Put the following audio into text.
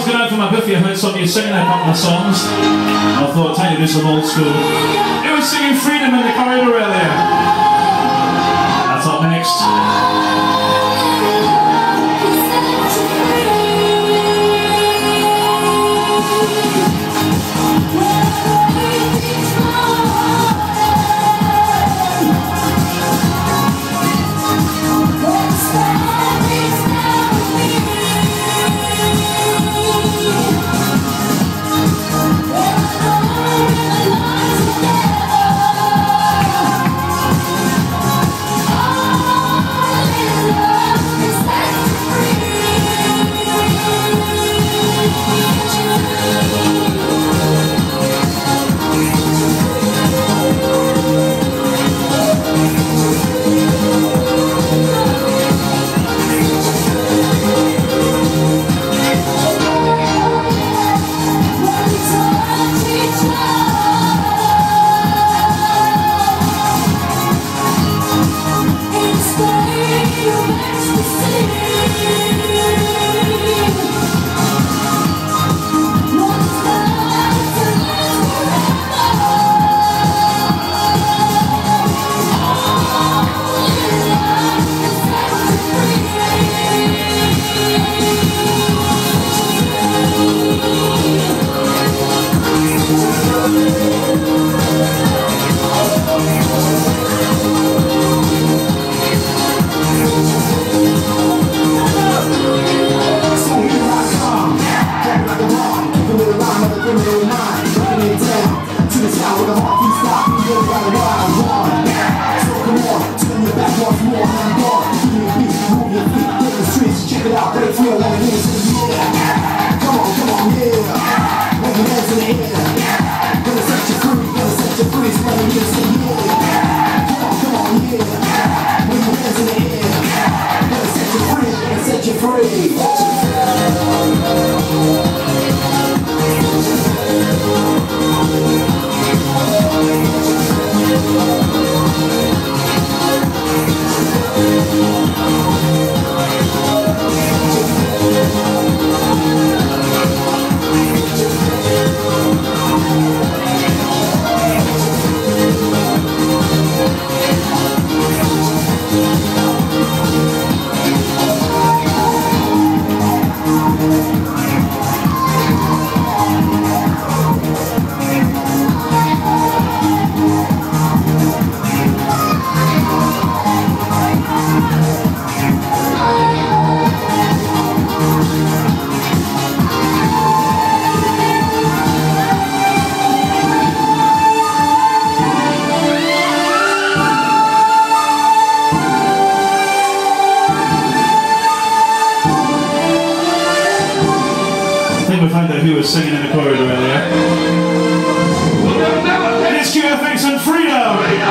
was going out for my birthday, I heard somebody singing about my songs. I thought, time to do some old school. It was singing Freedom in the corridor earlier. That's up next. to the end. Gonna set you free, gonna set you free. It's gonna a see you. Come come on, yeah. With your hands in the air. Gonna set you free, gonna set you free. who was singing in the corridor earlier. It's QFX and freedom!